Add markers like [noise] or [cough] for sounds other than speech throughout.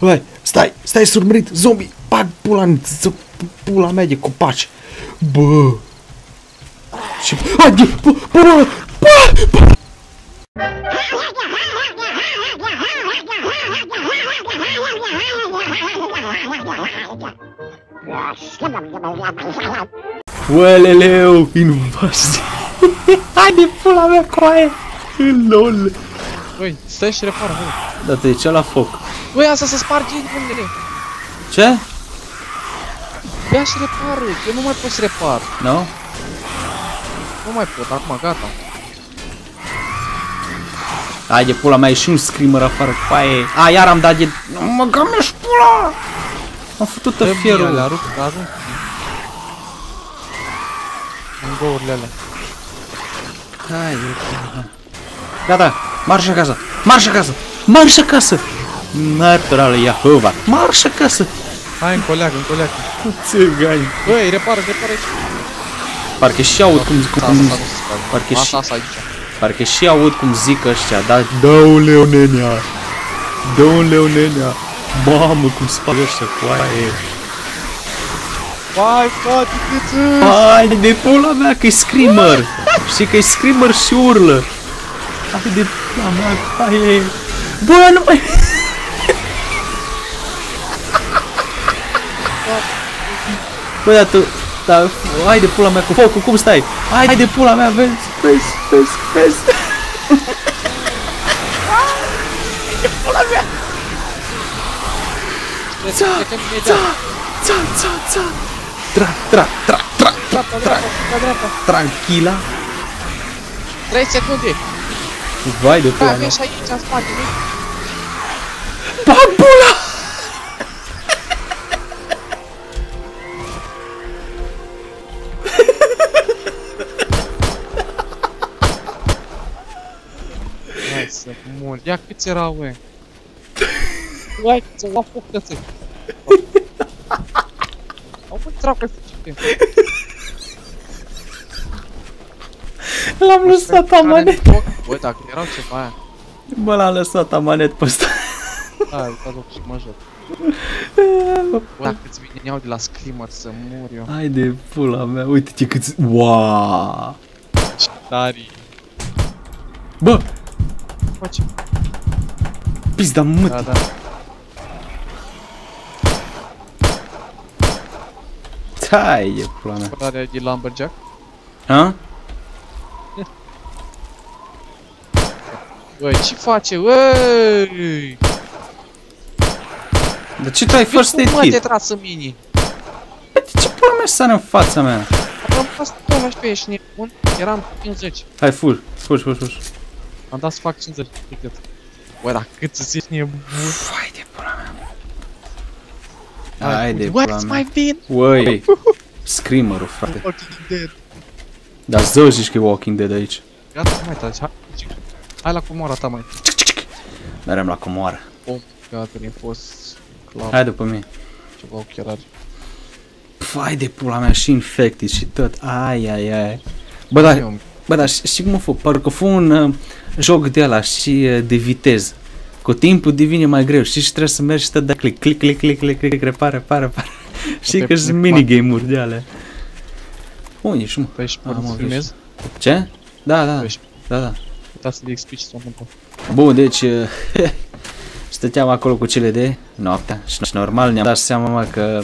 Hai, stai, stai surmărit, zombie, bag pula în z- pula mea de copaci. Bă. Și, hai, de, bă, bă, bă, bă, bă. Ueleleu, invazie. [laughs] Hai de pula mea coaie. Lol. Băi, stai și repară, băi. Da, te ce la foc. Băi, asta să sparge unele. Ce? Ia și repară, eu nu mai pot să repar. Nu? Nu mai pot, acum gata. Hai de pula mea, e și un screamer afară, coaie. A, iar am dat de... Mă gămești pula! Am făcut-o Dă fierul. la rup, la rup. În gourile alea. Hai, de pula mea. Gata, marș acasă, marș acasă, marș acasă! Naturală Iahova, marș acasă! Hai, în coleagă, în coleagă. Țigani. Băi, repară, repară aici. Parcă și aud cum, Asta, cum, asta, nu se sparge. parcă și- Asta, asta aici. parcă și aud cum zic ăștia, da? Dă un leonenea, dă un leonenea. Mamă, cum sparg ăștia cu aia. Vai, frate, cât Hai de pula mea că e screamer. Știi că e screamer și urlă. Hai de pula mea, hai. Bă, nu mai... Bă, dar tu... Da, hai de pula mea cu focul, cum stai? Hai, hai de pula mea, vezi, vezi, vezi, vezi. Ța, Ța, ța, ța, ța. Tra, tra, tra, tra, Dreapta, dreapta, la dreapta. tranquila. 3 secunde. Vai de pula Da, mea. vezi aici, în spate, vezi? Bag Ia câți erau, ue? Hai, să la foc de țări. Au fost dracu ce L-am lăsat amanet. Bă, dacă erau ceva aia. Bă, l-am lăsat amanet pe ăsta. Da, îl fac și mă joc. Bă, dacă îți vineau de la screamer să mor eu. Hai de pula mea, uite ce cât... Wow! Ce tari. Bă, Face. Pizda mât. Da, da. Hai de pula mea. Apărarea de Lumberjack. Ha? [laughs] Băi, ce face? Uei! De ce tu ai first aid Cum mă te kit? tras în mini? Bă, de ce pula mea sare în fața mea? Am fost 12 pe ești nebun. Eram 50. Hai, fugi, fugi, fugi, fugi. Am dat să fac 50. Cât? Bă, dar cât să zici nebun? Hai de pula mea. Hai de What pula is mea. my vin? Ui, screamerul, frate. Fucking dead. Dar zău zici că e Walking Dead aici. Gata, mai taci. Hai, cic. Hai la comoara ta, mai. Merem la comoară. Bom, gata, mi-a fost clar Hai după mine. ceva ochelari. Vai de pula mea și infected și tot. Ai, ai, ai. Bă, dar, Eu- bă, dar ș- știi cum a fost? Parcă fu un uh, joc de ăla și uh, de viteză. Cu timpul devine mai greu. Știi și trebuie să mergi și să dai click, click, click, click, click, click, repare, repare, repare. Știi Pe- că sunt pe- minigame-uri de alea. Unde ești, mă? Păi și Am pot să auzit. filmez? Ce? Da, da, Păi și da, da. putea să le explici ce s-a întâmplat. Bun, deci uh, [laughs] stăteam acolo cu cele de noaptea și și normal ne-am dat seama mă, că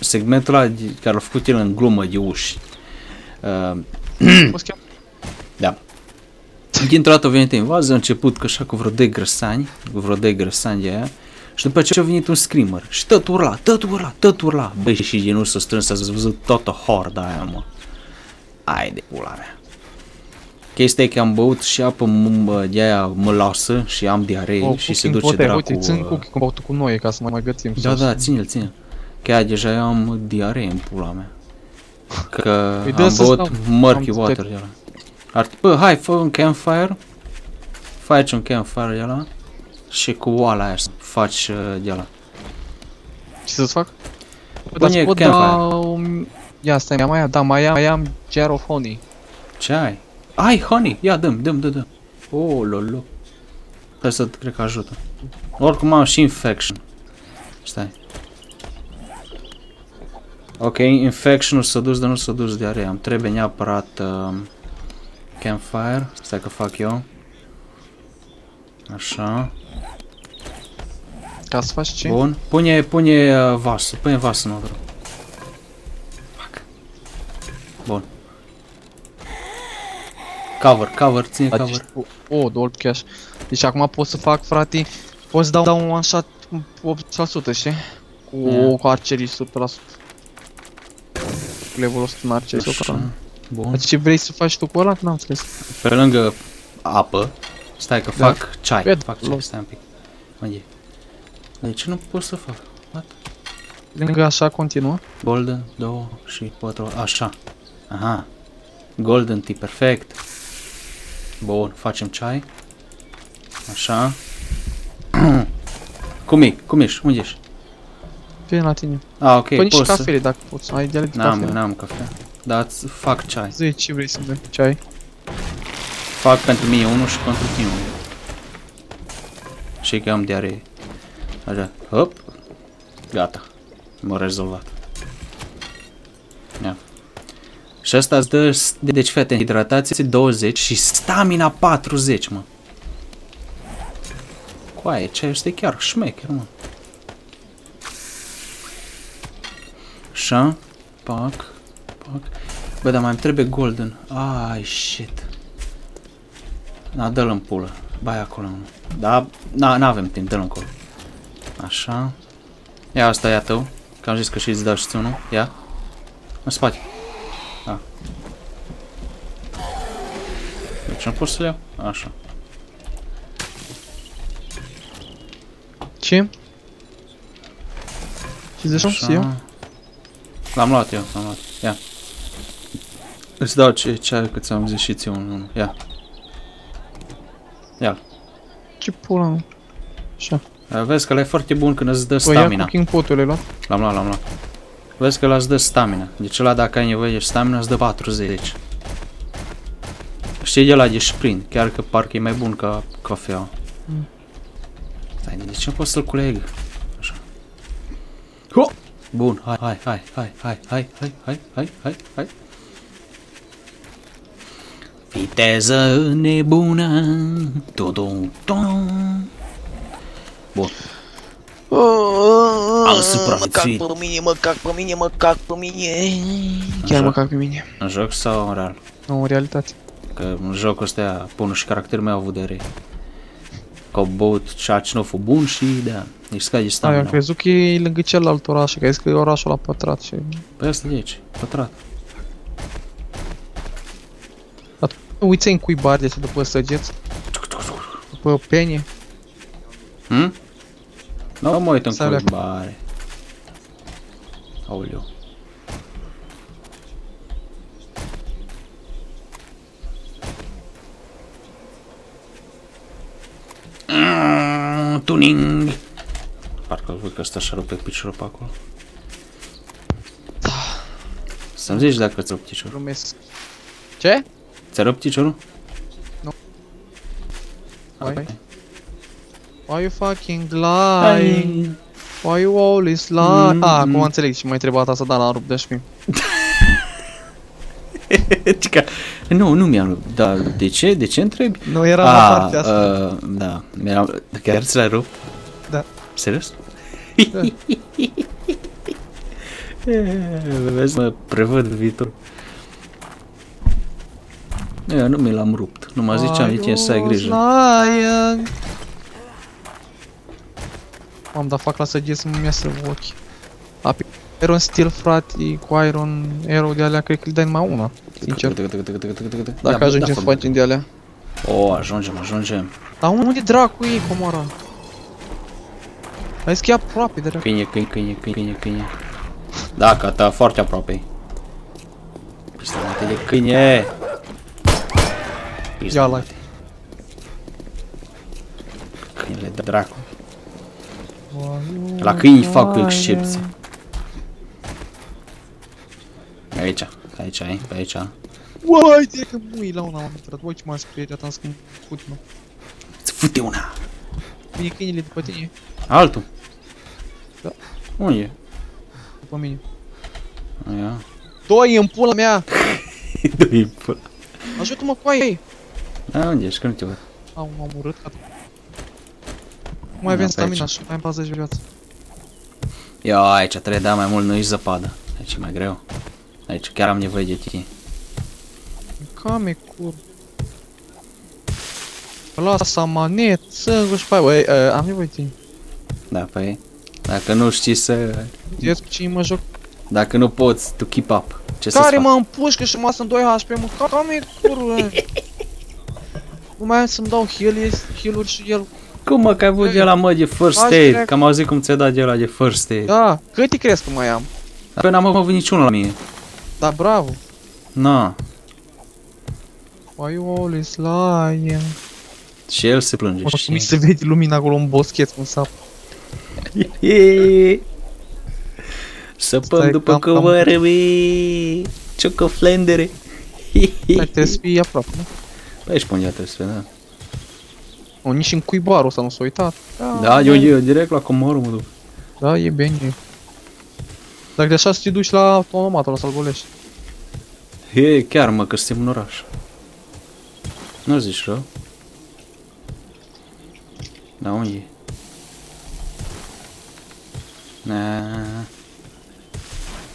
segmentul ăla de- care l-a făcut el în glumă de uși. Uh, Poți chiar da. Dintr-o dată a venit invază, a început că așa cu vreo de grăsani, cu vreo de grăsani de aia, și după ce a venit un screamer și tot urla, tot urla, tot urla. Băi, și genul s-a strâns, a văzut toată horda aia, mă. Ai de pula mea. Chestia e că am băut și apă m- de aia mălasă și am diaree Oh, și se fucking duce pote, dracu. Uite, țin uh, cookie cum băutul cu noi, ca să mai gătim. Da, sus. da, ține-l, ține Chiar deja eu am diaree în pula mea. Că Păi dă am să băut stau. murky Am water de ăla. Ar, bă, hai, fă un campfire. Faci un campfire de ăla. Și cu oala aia să faci uh, de ăla. Ce să-ți fac? Bă, Pune dar îți pot da campfire. un... Ia, stai, mai am, da, mai am, mai am jar of honey. Ce ai? Ai honey, ia dăm, dăm, dăm, dăm. Oh, lolo. Hai să cred că ajută. Oricum am și infection. Stai. Ok, infection s-a dus, dar nu s-a dus diarea. Îmi trebuie neapărat uh, campfire. Stai că fac eu. Așa. Ca să faci ce? Bun. Pune, pune uh, vasul. Pune vasul înăuntru. Fuck. Bun. Cover, cover, ține Deci, cover. o, oh, gold cash. Deci acum pot să fac, frate, pot să dau, dau un one shot 8%, știi? Cu, Ia. cu arcerii 100%. Cu levelul 100 în arcerii 100%. Așa. Bun. Deci ce vrei să faci tu cu ăla? N-am înțeles. Pe lângă apă, stai că Da. fac ceai. Ved, Fac ceai, los. stai un pic. Unde e? De ce nu pot să fac? What? Lângă așa continuă. Golden, două și patru, așa. Aha. Golden tea, perfect. Bun, facem ceai. Așa. [clears throat] Cum e? Cum ești? Unde ești? Vine la tine. Ah, ok, Păi nici poți să... cafele dacă poți. Ai de de N-am, cafele. n-am cafea. Dar îți fac ceai. Zi ce vrei să bei. Ce ai? Fac pentru mine unul și pentru tine unul. Și că am diaree. Așa, hop. Gata. M-a rezolvat. Ia. Și asta îți dă, s- deci fete, hidratație 20 și stamina 40, mă. Coaie, ce este chiar șmecher, mă. Așa, pac, pac. Bă, dar mai îmi trebuie golden. Ai, shit. Da, dă-l în pulă. Bai acolo. mă. Da, na, n-avem timp, dă-l încolo. Așa. Ia asta ia tău. Că am zis că și îți dau și ți unul. Ia. În spate. Da. Deci nu pot să-l iau? Așa. Ce? Ce zici să iau? L-am luat eu, l-am luat. Ia. Îți dau ce, ce că ți-am zis și ție unul. Ia. Ia-l. Ce pula mea? Așa. Vezi că l-ai foarte bun când îți dă Păi ia stamina. cooking pot-ul ăla. L-am luat, l-am luat. Vezi că l-ați dă stamina. Deci ăla dacă ai nevoie de stamina îți dă 40. Știi de la de sprint, chiar că parcă e mai bun ca cafea. Mm. Stai, de ce nu pot să-l culeg? Așa. Ho! Bun, hai, hai, hai, hai, hai, hai, hai, hai, hai, hai, hai. Viteză nebună. Tu-tu-tu. Bun. Am supraviețuit. Mă cac pe mine, mă cac pe mine, mă cac pe mine. Chiar Așa. mă cac pe mine. În joc sau în real? Nu, în realitate. Că în jocul ăsta pun și caracterul meu avut de re. Că au băut ceea ce nu a fost bun și da, își scade Da, eu stamina. am crezut că e lângă celălalt oraș, că ai zis că e orașul la pătrat și... Păi asta de aici, pătrat. Uite în cui bar de astea după săgeți, după penie. Hm? Nu mă uit în Să leacă. cuibare. Aoleu. Mm, tuning. Parcă văd că ăsta și-a rupt pe piciorul pe acolo. Să-mi zici dacă ți-a rupt piciorul. Glumesc. Ce? Ți-a rupt piciorul? Why? Ok. Why you fucking lie? Why you always lie? Mm, Ah, mm. acum înțeleg și mai întrebat asta, dar l-am rupt de șpim. [laughs] Cica, nu, nu mi-am rupt. Da, de ce? De ce întrebi? Nu era la partea asta. uh, da, mi-am, chiar ți l-ai rupt? Da. Serios? Da. [laughs] Vezi, mă prevăd viitor. Eu nu mi l-am rupt, nu mă ziceam de tine să ai grijă. Lying. Am dat fac la săgeți să-mi iasă ochi. A, pe Iron Steel, frate, cu Iron Arrow de alea, cred că îl dai numai una, sincer. Dacă ajungem să facem de alea. O, ajungem, ajungem. Dar unde dracu e, comora? Ai zis că e aproape de dracu. Câine, câine, câine, câine, câine. Da, că ta foarte aproape. Pistonate de câine. Ia la Câinele de dracu. La câini fac o excepție. Aici, aici, ai, pe aici. Uai, de că mui la una am intrat. Uai ce m-am speriat, am să mă fut, mă. Îți fute una. Vine câinele după tine. Altul. Da. Unde e? După mine. Aia. Doi în pula mea! [laughs] Doi pula. Ajută-mă cu ei! A, unde ești? Că nu te văd. Au, m-am urât. Nu mai avem Da, pe stamina aici. și mai am 40 de viață. Ia, aici trebuie da mai mult, nu ești zăpadă. Aici e mai greu. Aici chiar am nevoie de tine. Came cu... Lasă manet, sângul și pai. Băi, uh, am nevoie de tine. Da, păi. Dacă nu știi să... Știți cu cine mă joc? Dacă nu poți, tu keep up. Ce să Care fac? mă împușcă și mă sunt 2 HP, mă, came cură. [laughs] Nu mai am să-mi dau heal- heal-uri și el. Cum mă, că ai avut de la mă de first Aș aid? vrea- Că am auzit cum ți-a dat de la de first aid. Da, câte crezi că mai am? Dar n-am avut niciunul la mine. Da, bravo. Na. Why you always lying? Și el se plânge, Mă, cum mi știi? se vede lumina acolo în boschet, cum sap. [laughs] Săpăm Stai, după cam- cam- căvără, băi. Ciocă flendere. Hai, trebuie să fii aproape, nu? Păi aici pun trebuie să fie, da. O, nici în cuibarul ăsta nu s-a uitat. Da, eu, eu direct la comorul mă duc. Da, e bine. Dacă de așa să te duci la automatul ăla să-l golești. He, chiar mă, că suntem în oraș. Nu zici rău? Da, unde e? Na.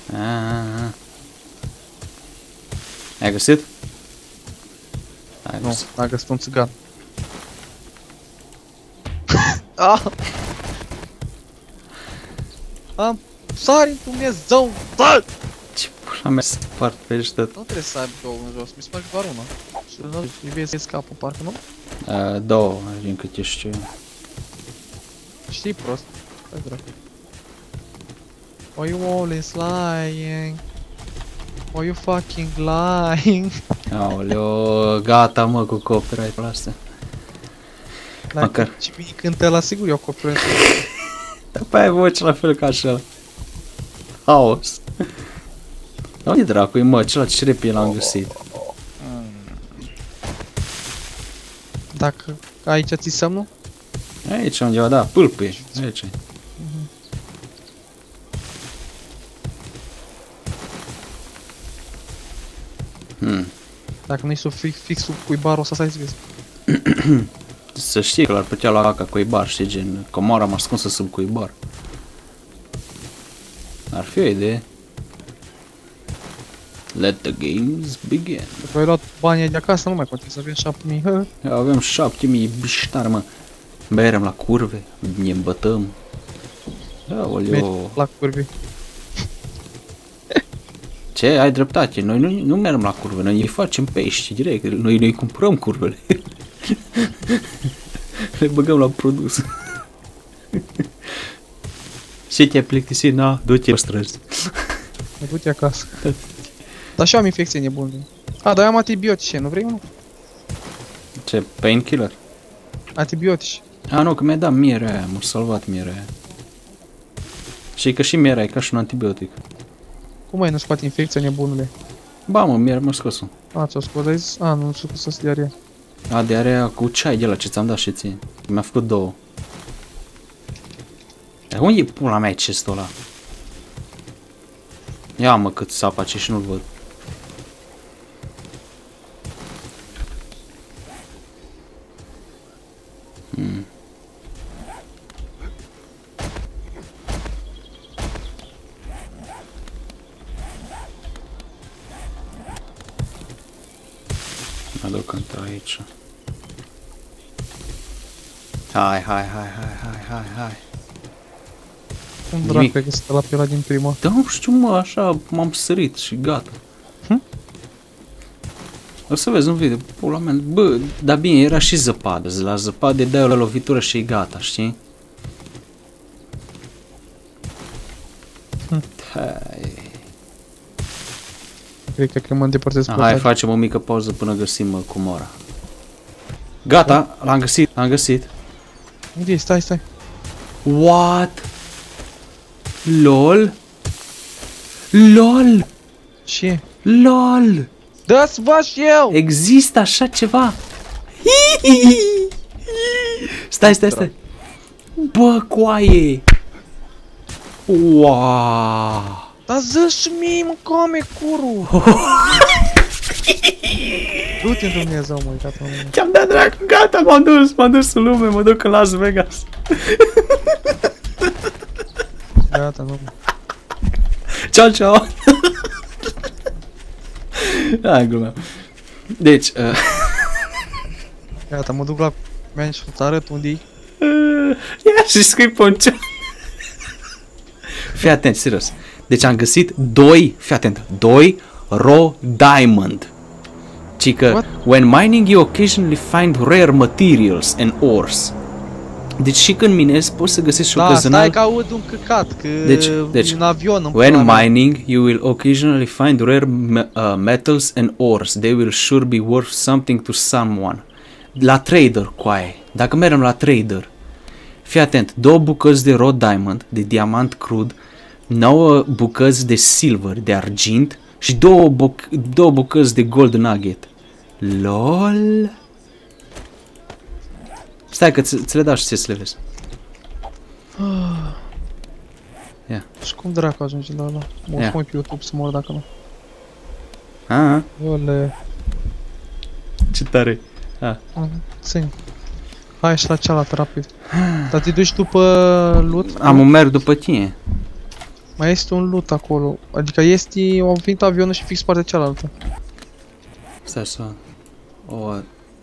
Na. Ai găsit? Ai Nu, găsit. a găsit un țigan. [laughs] ah! Am sari în Dumnezeu! Da! Ce pula mea să part pe ăștia? Nu trebuie să aibă două în jos, mi se pare că doar una. Și nu trebuie să scapă, parcă nu? Uh, două, din câte știu. eu. Știi prost. Hai dracu. Why you always lying? Why you fucking lying? [laughs] Aoleo, gata mă cu copyright-ul astea. Dacă Măcar. ce bine cântă la sigur eu copilul [laughs] Dar pe aia voce la fel ca așa. Haos. Unde dracu e mă, celălalt ce repede l-am găsit. Dacă aici ți semnul? Aici undeva, da, pâlpâie. Aici. Dacă nu-i sub fix, fix sub cuibarul ăsta, stai să vezi. [clears throat] Să știi că l-ar putea lua ca cuibar, știi, gen, comora m ascunsă sub cuibar. Ar fi o idee. Let the games begin. Dacă ai luat banii de acasă, nu mai poate să avem 7000. Hă, Avem 7000 biștar, mă. Berem la curve, ne îmbătăm. Aoleo. mergi la curvi. Ce? Ai dreptate, noi nu, nu mergem la curve, noi îi facem pești direct, noi noi cumpărăm curvele. [laughs] Le băgăm la produs. [laughs] Ce te-a plictisit? Na, du-te pe străzi. Mă du-te acasă. Dar și eu am infecție nebună. A, dar eu am antibiotice, nu vrei unul? Ce, painkiller? Antibiotice. A, nu, că mi-a dat mierea aia, m-a salvat mierea aia. Și că și mierea e ca și un antibiotic. Cum ai nu scoate infecția nebunule? Ba, mă, mierea m-a scos-o. A, ți-o scos, ai zis? A, nu, ți-o scos diarea. A, de area cu ceai de la ce ți-am dat și ție. Mi-a făcut două. Dar unde e pula mea chestul ăla? Ia mă cât sapă aici și nu-l văd. Mă duc într aici. Hai, hai, hai, hai, hai, hai, hai. Un Nimic. dracu ai găsit la pe ăla din prima. Da, nu știu, mă, așa m-am sărit și gata. Hm? O să vezi un video, pula mea, bă, dar bine, era și zăpadă, la zăpadă dai o lovitură și e gata, știi? Cred că, că mă îndepărtez pe hai, ăla. facem o mică pauză până găsim uh, cumora. Gata, l-am găsit, l-am găsit. Unde e? Stai, stai. What? LOL? LOL? Ce? LOL? Da-ți vă și eu! Există așa ceva? Stai, stai, stai. Bă, coaie! Wow! Dar ză și mie, mă, come curul! [laughs] Du-te în Dumnezeu, mă, gata, mă. Ce-am dat dracu, gata, m-am dus, m-am dus în lume, mă duc în Las Vegas. Gata, nu. Ciao, ciao! Hai, glumeam. Deci, uh, Gata, mă duc la mea și să arăt unde e. uh, ia și scrii pe un cea. Fii atent, serios. Deci am găsit doi, fii atent, doi raw diamond. Ci că, What? when mining you occasionally find rare materials and ores. Deci și când minezi poți să găsești și Da, ocazional stai că aud un căcat, că Deci- deci, un avion în When pula mea. mining, you will occasionally find rare me- uh, metals and ores. They will sure be worth something to someone. La trader, coaie. Dacă mergem la trader, fii atent, două bucăți de raw diamond, de diamant crud, nouă bucăți de silver, de argint și două, buc- două bucăți de gold nugget. LOL? Stai că ți, ți le dau și ție să le vezi. Și cum dracu ajunge la ăla? Mă Ia. yeah. pe YouTube să mor dacă nu. Ah, Iole, ce tare. țin. Hai și la cealaltă rapid. Dar te duci după loot? Am un merg după tine. Mai este un loot acolo. Adică este, au venit avionul și fix partea cealaltă. Stai să... O...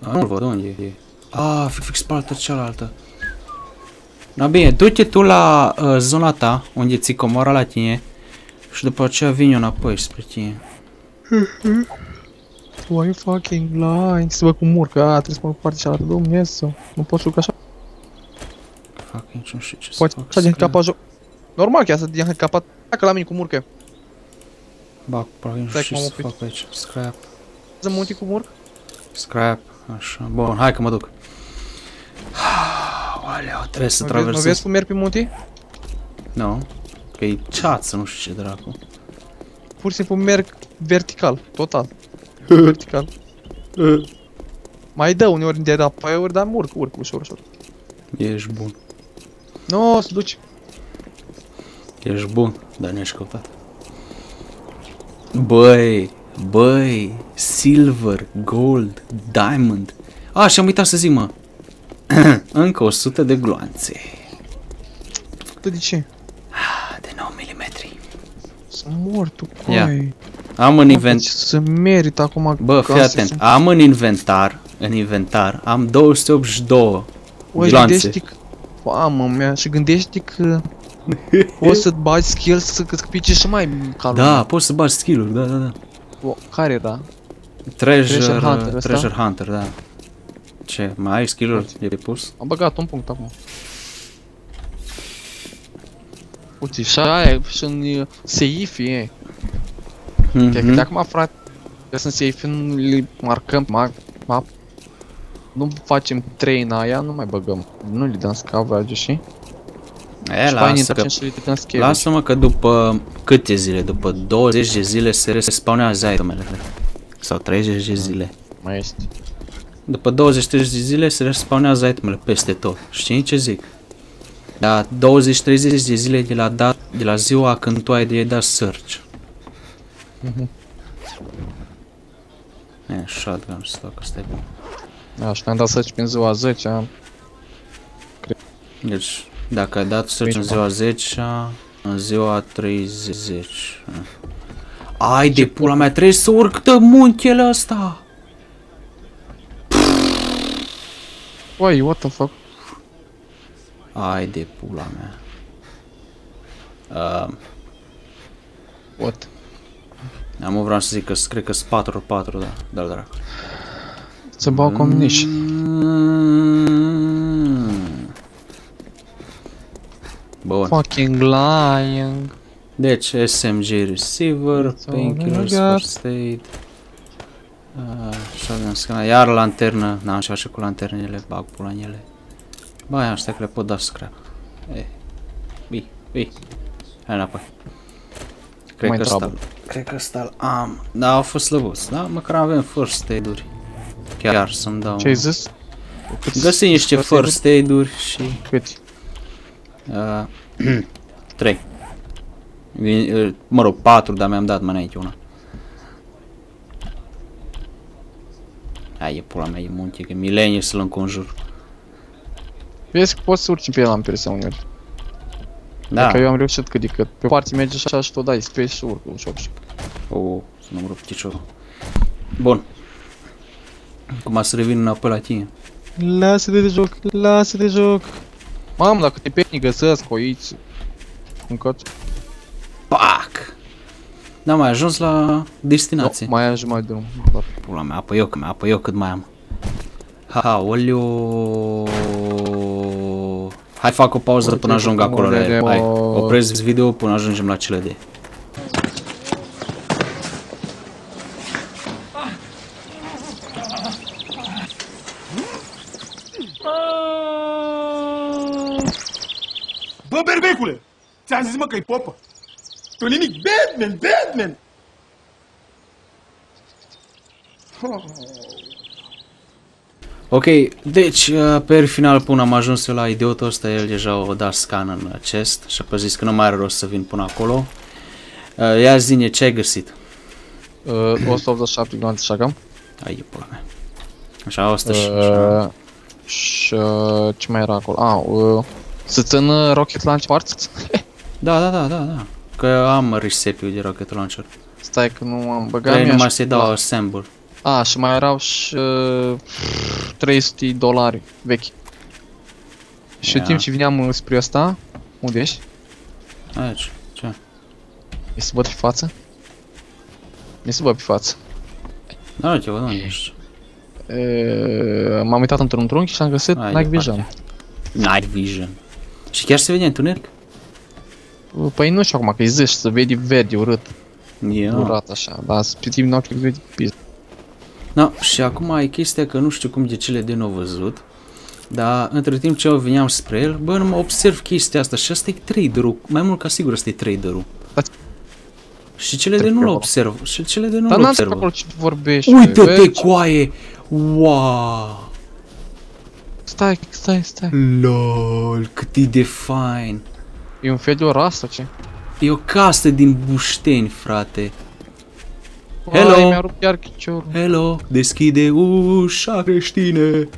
A, nu văd unde e. A, fix, fix partea cealaltă. Da bine, du-te tu la uh, zona ta, unde ți comora la tine și după aceea vin eu înapoi spre tine. Why you fucking lying? Se vă cu murcă, a, trebuie să mă duc partea cealaltă, Dumnezeu. Nu pot să duc așa, Fac nici nu știu ce să poate fac. așa din scrie. capa joc. Normal chiar să din capa, dacă la mine cu murcă. Ba, probabil nu Stai știu că ce m-am să oprit. fac aici. Scrap, Să mă cu murcă? scrap, așa. Bun, hai că mă duc. [sighs] Aleu, trebuie să Mă vezi, mă traversez. vezi cum merg pe munte? Nu. Că e ceață, nu știu ce dracu. Pur și simplu merg vertical, total. [laughs] vertical. Mai dă uneori de apoi, dar urc, urc, ușor, ușor. Ești bun. Nu, să duci. Ești bun, dar nu ești căutat. Băi, băi, silver, gold, diamond. A, și am uitat să zic, mă. [clears throat] Încă 100 de gloanțe. Tu de ce? Ah, De 9 mm. Să mor tu, Ia. coi. Am în invent... Deci Să merit acum Bă, ca fii să atent. sunt- Am în inventar, în inventar, am 282 Bă, gloanțe. gândește că... Mamă mea, și gândește că [laughs] poți să bagi skills să că pice și mai calm. Da, poți să bagi skill-uri, da, da, da. O, care era? Treasure, Treasure Treasure Hunter Hunter, ăsta? treasure Hunter da. Ce, mai ai skill-uri? E pus? Am băgat un punct acum. Uite, și aia și în uh, seifi, e. Mhm. Te de acum, frate, că sunt seifi, nu le marcăm map, map. Nu facem train aia, nu mai băgăm. Nu le dăm scavage și? E, și pe aia ne lasă că întoarcem și le dăm scavage. Lasă-mă că după câte zile? După 20 de zile se respawnează itemele. Sau 30 de zile. Mai este. După 20 de zile se respawnează itemele peste tot. Știi ce zic? Da, 20-30 de zile de la, dat, de la ziua când tu ai de dat search. Mhm. E, shotgun stock, ăsta e bun. Da, și ne-am dat search prin ziua 10 -a. Deci, dacă ai dat search în ziua 10 în ziua 30. Ai de pula mea, trebuie să urc de muntele ăsta! Uai, what the fuck? Ai de pula mea. Uh, What? am vreau să zic că s- cred că sunt 4 4 da, da, dracu. Să bau comniș. Mm. Bun. Fucking lying. Deci SMG receiver, That's all painkillers, I got. first aid. Uh, shotgun scanner, iar lanternă, n-am ce face cu lanternele, bag pula în ele. Bă, aia ăștia că le pot da scrap. E. Bii, bii. Hai înapoi. Cred Mai că ăsta, trouble. cred că ăsta am. Da, au fost slăbuți, da? Măcar avem first aid-uri. Chiar să-mi dau. Ce ai zis? Cât- Găsi niște first aid-uri? first aid-uri și... Cât? Uh, [clears throat] 3. Vin- Mă rog, patru, dar mi-am dat mai înainte una. Hai, e pula mea, e munte, că milenie să-l înconjur. Vezi că poți să urci pe el în persa uneori. Da. Că eu am reușit cât de cât. Pe partea merge așa și tot dai space și urcă ușor ușor. O, să nu-mi rup piciorul. Bun. Acum să revin înapoi la tine. Lasă-te de joc, lasă de joc. Mamă, dacă te pe găsesc oiți. Un căț. Pac! Da, mai ajuns la destinație. No, mai ai jumătate de drum. doar. Pula mea, apă eu, că mai apă eu cât mai am. Ha, olio. Hai fac o pauză Uite, până ajung cum acolo la el. vedem, Hai, o- opresc video până ajungem la cele de. Bă, berbecule! Ți-am zis, mă, că-i popă. Tu nimic, Batman, Batman! Ok, deci uh, pe final până am ajuns eu la idiotul ăsta, el deja o dat scan în chest și apoi zis că nu mai are rost să vin până acolo. Uh, ia zine ce ai găsit. Uh, 187 glanțe shotgun. Ai e pula mea. Așa, asta și așa. Uh, și uh, ce mai era acolo? Ah, uh, să țin uh, rocket launch parts? [laughs] Da, da, da, da, da. Că am recipe de rocket launcher. Stai că nu am băgat Trebuie mi-aș- numai să-i dau assemble. A, și mai erau și uh, 300 dolari vechi. Și Ia. în timp ce veneam uh, spre asta, unde ești? Aici, ce? E să văd pe față? E să văd pe față. Da, uite, văd unde ești. E, m-am uitat într-un trunchi și am găsit Hai, Night departe. Vision. Night vision. Și chiar se vede întuneric? Păi nu știu acum că e zi și se vede verde urât, Ia. urat așa, dar pe timp în ochi îl vede pis. Da, și acum e chestia că nu știu cum de cele de nou văzut. Dar între timp ce eu veneam spre el, bă, nu mă observ chestia asta și asta e traderul, mai mult ca sigur asta e traderul. Dați- Și cele de Trec nu pe le acolo. observ, și cele de nu Dar le n-am zis observ. acolo ce vorbești. Uite-te, vezi? coaie! Wow! Stai, stai, stai. LOL, cât e de fain! E un fel de o rasă, ce? E o casă din bușteni, frate. Hello. Hello. mi-a rupt iar chiciorul. Hello, deschide ușa creștine,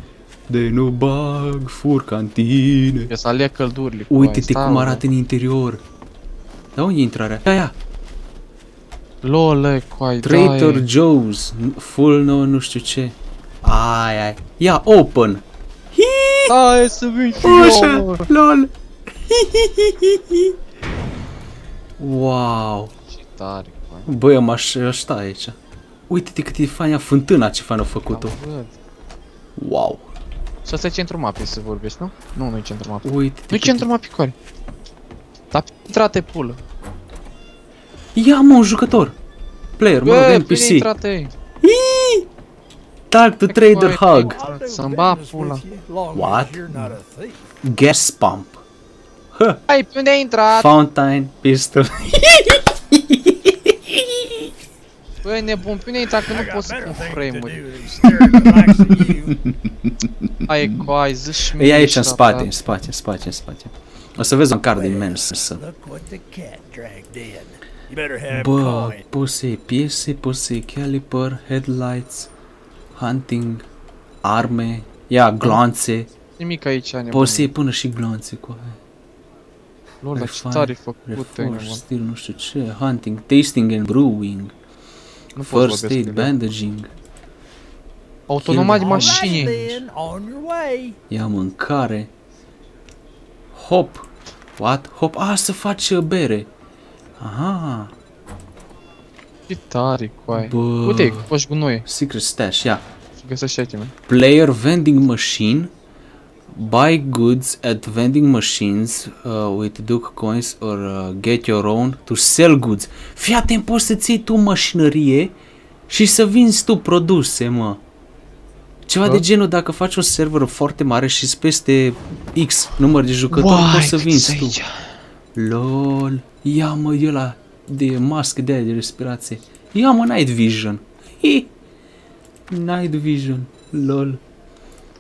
de nu bag furca în tine. Eu să aleg căldurile. cu Uite-te aia, cum stai, arată în interior. Da unde e intrarea? Ia, ia. Lol, e, coai, Trader da, e. Joe's, full no, nu știu ce. Ai, ai. Ia, open. Hai să vin și Ușa, eu. lol. Wow. Ce tare, coai. Băi, am aș, aș sta aici. Uite-te cât e faina fântâna ce fain a făcut-o. Am văd. Wow. Și asta e centrul mapei să vorbești, nu? Nu, nu e centrul mapei. Uite-te Nu e cât centrul mapei, coai. Dar intrate pulă. Ia mă, un jucător. Player, mă rog, Bă, NPC. bine intrate. Talk to trader hug. Să-mi ba pula. What? Gas pump. Hai, pe unde ai intrat? Fountain pistol. [laughs] Băi, nebun, pe unde ai intrat că nu poți să pun frame-uri. [laughs] Hai, coai, zici E aici în spate, în spate, în spate, în spate. O să vezi un card imens. Să. Bă, poți să iei piese, poți să iei caliper, headlights, hunting, arme, ia glanțe. Nimic aici, nebun. Poți să iei până și glanțe cu aia. Lol, dar ce refine, tare făcut, Reforge, nebun. stil, nu știu ce, hunting, tasting and brewing, Nu pot first vorbi aid, despre ele. bandaging, Autonomat de Kill- mașini. ia mâncare, hop, what? Hop, a, să faci uh, bere. Aha, Ce tare, coai. Bă. Uite, faci gunoi. secret stash, ia. Și găsești iteme. Player vending machine. Buy goods at vending machines uh, with Duke coins or uh, get your own to sell goods. Fii atent, poți să-ți iei tu mașinărie și să vinzi tu produse, mă. Ceva Bă. de genul dacă faci un server foarte mare și peste X număr de jucători, poți să vinzi tu. LOL. Ia mă, eu la de mască de aia de respirație. Ia mă, Night Vision. Hi. Night Vision. LOL.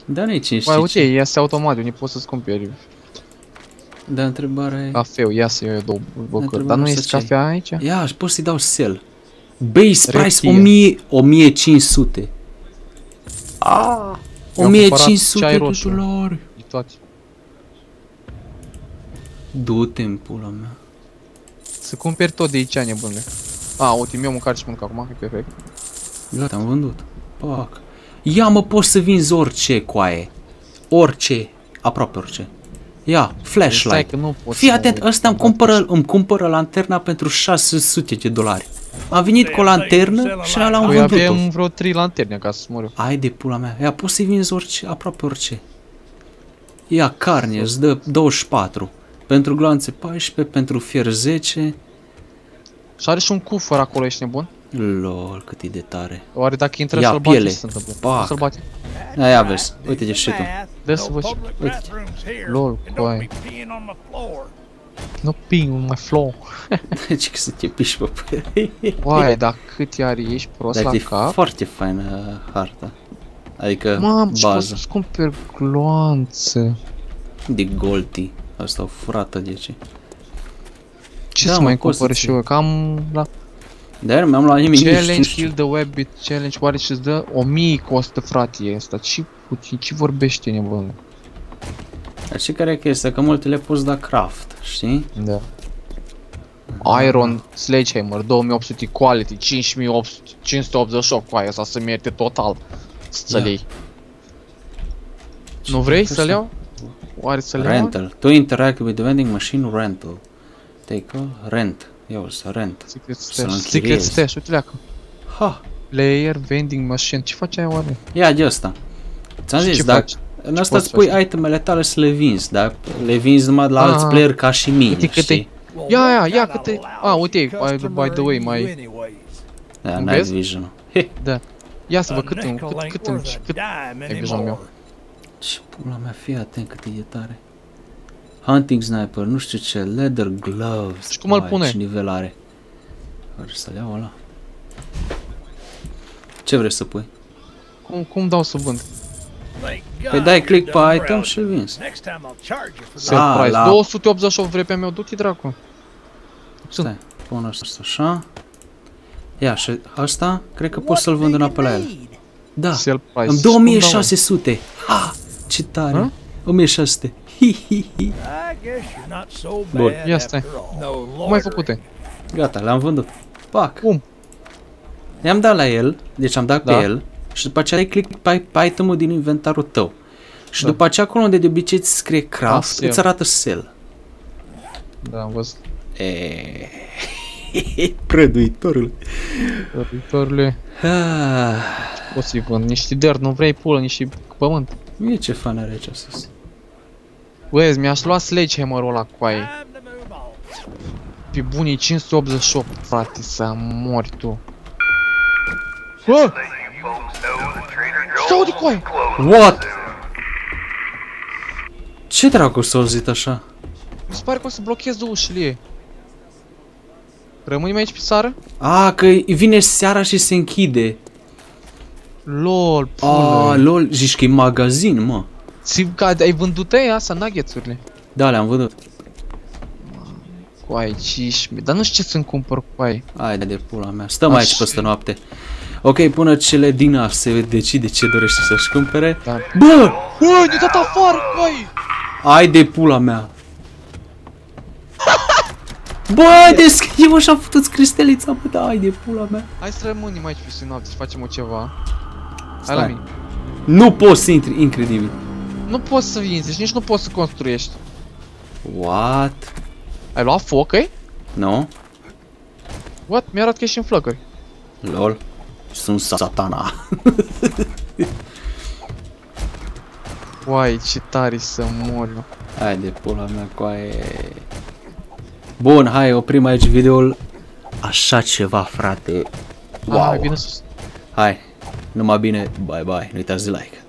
Dar nu e 5 Mai uite, este automat, unii poți să-ți cumperi. Da, întrebarea e... Cafeu, ia să iau eu două băcări. Întrebarea Dar nu asta este ce-i? cafea aici? Ia, și poți să-i dau sell. Base price Reptie. 1000, 1500. Ah, Eu am cumpărat 1500 ceai de roșu. dolari. De toate. Du-te în pula mea. Să cumperi tot de aici, nebunule. A, uite, mi-au mâncat și mănânc acum, e perfect. Gata, am vândut. Pac. Ia mă, poți să vinzi orice coaie. Orice. Aproape orice. Ia, Stai flashlight. că nu pot Fii să mă atent, uit. ăsta îmi cumpără, îmi cumpără lanterna pentru 600 de dolari. Am venit cu o lanternă și ala am Păi vândut-o. avem vreo 3 lanterne ca să mor eu. Ai de pula mea. Ia, poți să-i vinzi orice, aproape orice. Ia, carne, îți dă 24. Pentru gloanțe 14, pentru fier 10. Și are și un cufăr acolo, ești nebun? Lol, cât e de tare. Oare dacă intră Ia, să-l bate, piele. ce se întâmplă? Pac. O Să-l bate. Aia vezi, uite de și tu. Dă să văd și- uite. Lol, coaie. Nu ping on my floor. [laughs] Deci că să te piși pe păr. Oaie, dar cât iar ești prost Dar la e cap? foarte faină harta. Adică Mam, ce poți bază. să-ți cumperi gloanțe? De golti. Asta o furată de ce. Ce Da, să mă, mai poți cumpăr să-ți și eu? Cam la Dar mi-am luat nimic. nici nu challenge, știu. kill the web challenge, oare ce-ți dă? 1000 costă frate e asta, ce puțin, ce vorbește nebunul? Dar ce care e chestia? Că multe le poți da craft, știi? Da. Iron Sledgehammer 2800 quality 5588 cu aia asta să merte total să Ia. le iei. Nu vrei să-l iau? Oare să le iau? Rental. To interact with the vending machine rental. Take a rent. Ia să rent. Secret Să-l Stash, Secret închiriezi. Stash, uite leacă. Ha! Player Vending Machine, ce face aia oare? Ia de asta. Ți-am Și zis, ce dacă faci? în asta poți îți pui face? itemele tale să le vinzi, dar le vinzi numai la alți Ah. player ca și mine, Uite câte- știi? Ia, ia, ia câte... A, uite, by, by the way, mai... Da, Nu night vezi? vision. He, Ia să văd cât îmi, cât, cât îmi, cât... e grijă meu. ce pula mea, fii atent cât e de tare. Hunting sniper, nu știu ce, leather gloves. Și cum îl Vai, pune? Ce nivel are. Oare să-l iau ăla? Ce vrei să pui? Cum, cum dau să vând? Păi dai click pe item și îl vinzi. Sell Ah, price, la- 288 vrei pe meu, du-te dracu. Sunt. Stai, pun asta așa. Ia, și asta, cred că pot să-l vând înapoi la el. Da, Sell price. în Și cum dau, 2600. Ha, ce tare. Ha? 1600. Hi, hi, hi. Bun. Ia stai. Cum ai făcute? Gata, le-am vândut. Pac. Cum? I-am dat la el, deci am dat Da. pe el și după aceea ai click pe, pe itemul din inventarul tău. Și Da. după aceea acolo unde de obicei îți scrie craft, sell. îți arată sell. Da, am văzut. E... [laughs] Prăduitorul. Viitorule, Ah, poți să-i vând niște dirt, nu vrei pulă, niște pământ. e ce fan are aici sus. Băieți, mi-aș lua sledgehammer-ul ăla cu aia. Pe bunii 588, frate, să mori tu. Bă! Ce aude cu aia? What? Ce dracu s-a auzit așa? Mi se pare că o să blochez ușile ei. Rămânem aici pe sară? A, că vine seara și se închide. LOL, A, pulă. lol, zici că e magazin, mă. Ți ca ai vândut aia asta, nuggets-urile? Da, le-am văzut. Cu aia 15, dar nu știu ce să-mi cumpăr cu aia. Hai de pula mea. Stăm Așa. aici peste noapte. Ok, până ce Ledina se decide ce dorește să-și cumpere. Da. Bă! Bă, ne-a dat afară cu aia! Ai de pula mea. Bă, deschide mă și-am făcut cristelița, bă, da, ai de pula mea. Hai să rămânem aici peste noapte, să facem o ceva. Hai la Stai. mine. Nu poți să intri, incredibil. Nu poți să vinzi, deci nici nu poți să construiești. What? Ai luat foc, ei? Nu? What? Mi-arată că ești în flăcări. Lol. Sunt satana. [laughs] Uai, ce tare să mor eu. Hai de pula mea, coaie. Bun, hai, oprim aici videoul. Așa ceva, frate. Wow. Hai, Wow. vine sus. Hai, numai bine, bye bye, nu uitați de like.